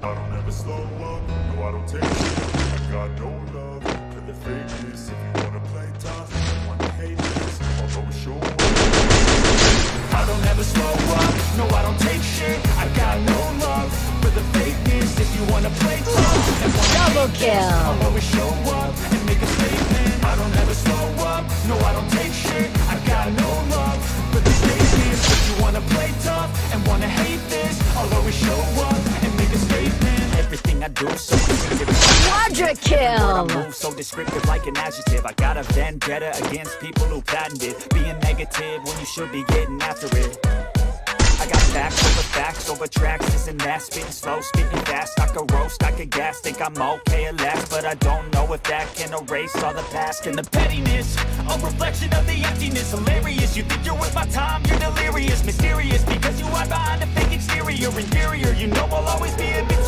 I don't ever slow up, no I don't take shit. I got no love. For the fakeness If you wanna play tough, you wanna hate this. I'll always show up I don't ever slow up, no I don't take shit. I got no love. For the fakeness If you wanna play tough and wanna Double hate this, kill. I'll always show up. And make a statement Quadra I kill. move so descriptive like an adjective. I got a vendetta against people who patented Being negative when you should be getting after it. I got facts over facts over tracks, this and that Spitting slow, spitting fast, I could roast, I could gas Think I'm okay at last, but I don't know if that can erase all the past And the pettiness, a reflection of the emptiness. Hilarious, you think you're worth my time, you're delirious. Mysterious, because you hide behind a fake exterior. Inferior, you know I'll always be a bit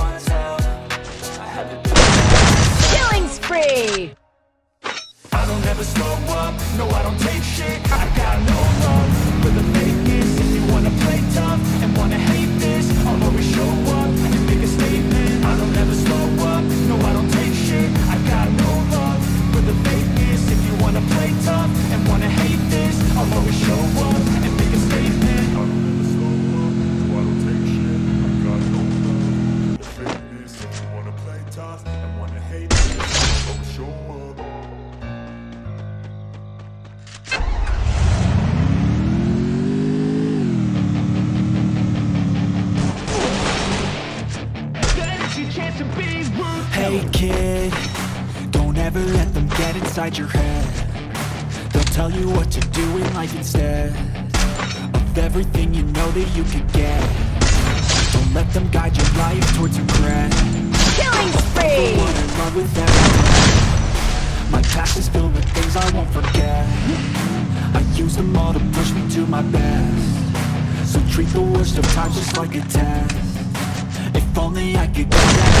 I don't ever slow up, no I don't take shit. I got no love inside your head. They'll tell you what to do in life instead Of everything you know that you could get. Don't let them guide your life towards regret. Killing spree. in love with everything My past is filled with things I won't forget. I use them all to push me to my best. So treat the worst of times just like a test. If only I could back in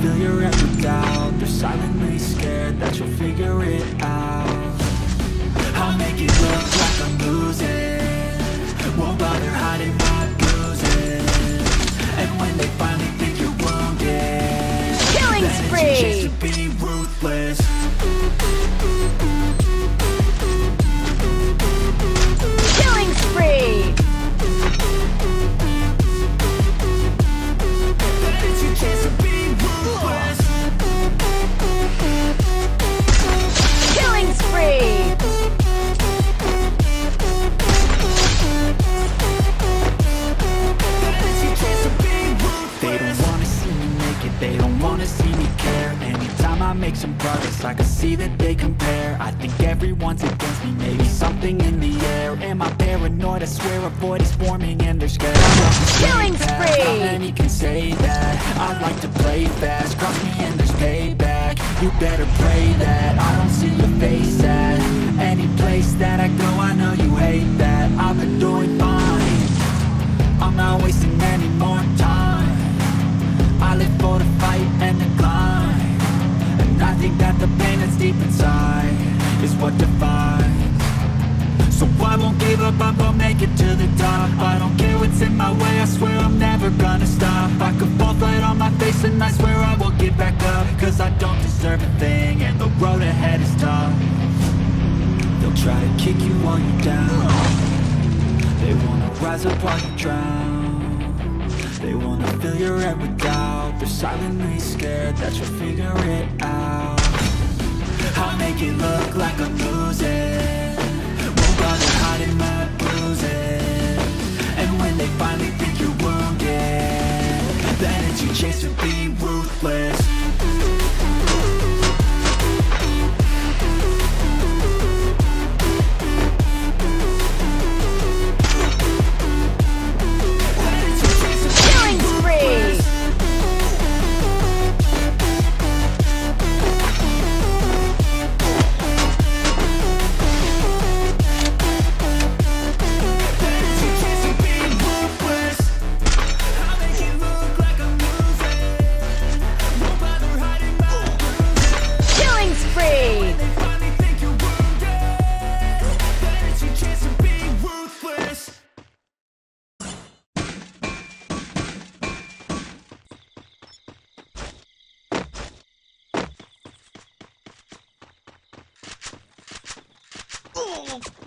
fill your with doubt. They're silently scared that you'll figure it out. I'll make it look regardless I can see that they compare. I think everyone's against me Maybe something in the air. Am I paranoid? I swear a void is forming and they're scared. Killing spree! How many can say that? I like to play fast. Cross me and there's payback. You better pray that. I don't see your face at Any place that I go. I know you hate I could fall flat on my face and I swear I will get back up. Cause I don't deserve a thing and the road ahead is tough. They'll try to kick you while you're down. They wanna rise up while you drown. They wanna fill your head with doubt. They're silently scared that you'll figure it out. I'll make it look like I'm Killing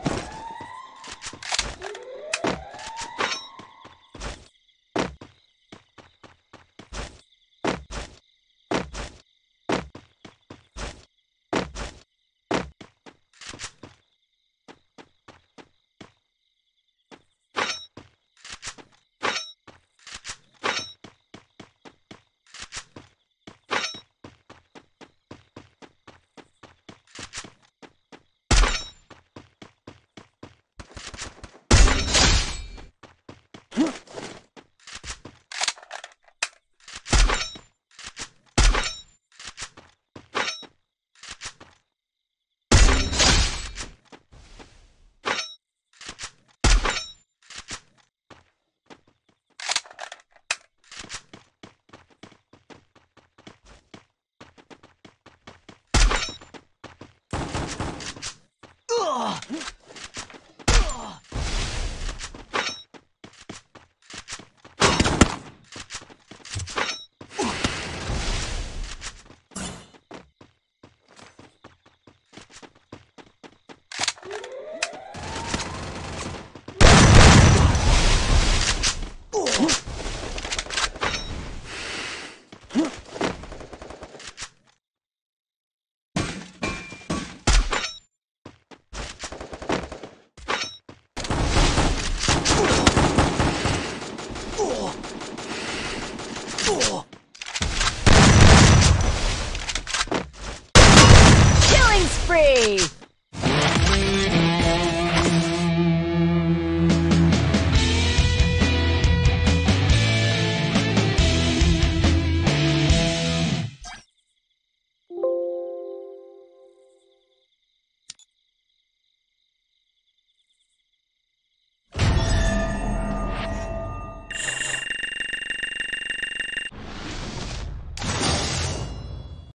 Huh?